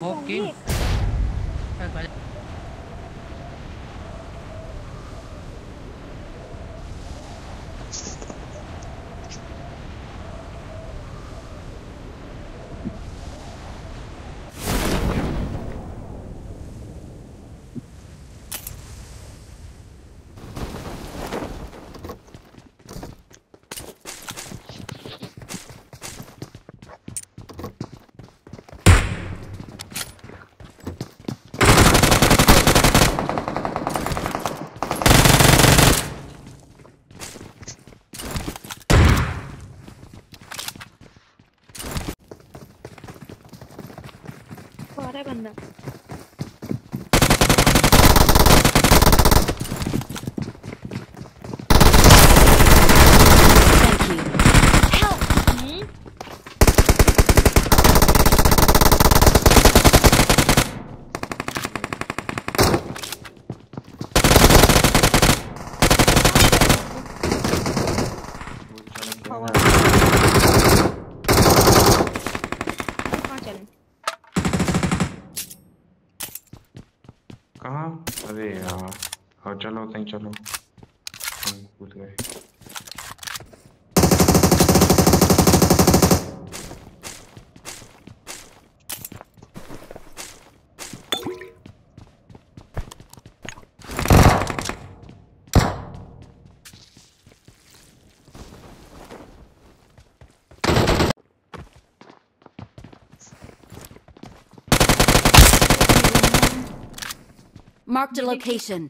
我给你。है बंदा। चलो कहीं चलो हम कूद गए Marked a location.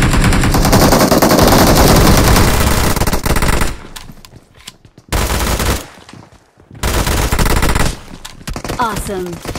Awesome.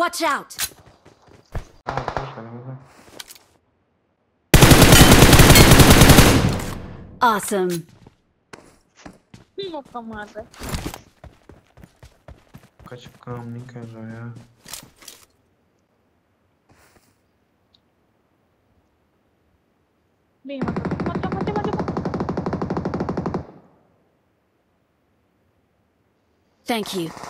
Watch out! Awesome. Uma pomada. Kaza ya. Thank you.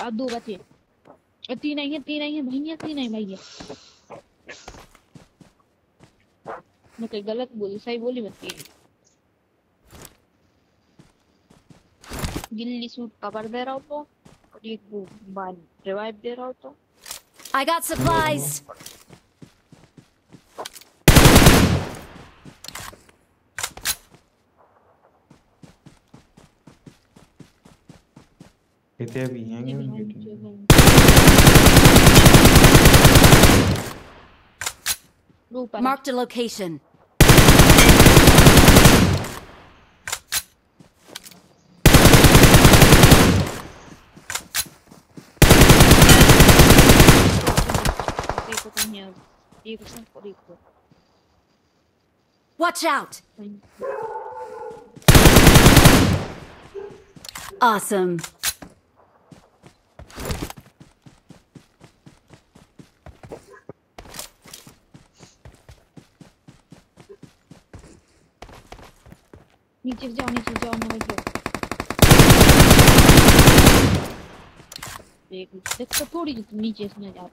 और दो बचे। तीन आई है, तीन आई है भैया, तीन आई भैया। मैं कहीं गलत बोली, सही बोली मत तीन गिल्ली सूट कवर दे रहा हूँ तो और एक वो रिवाइव दे रहा हो तो। I got supplies. कितने If they have hang on waiting. Marked a location. Watch out! Awesome. नीचे से जाओ नीचे से जाओ ना भैया देख देख तो थोड़ी तुम नीचे से ना जाओ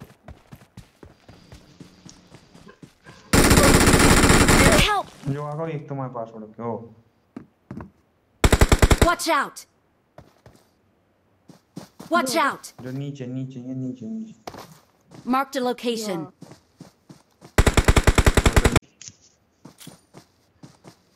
Help. जो आगा एक तुम्हारे पास उड़ के ओ Watch out. Watch out. जो नीचे नीचे ये नीचे नीचे Marked a location.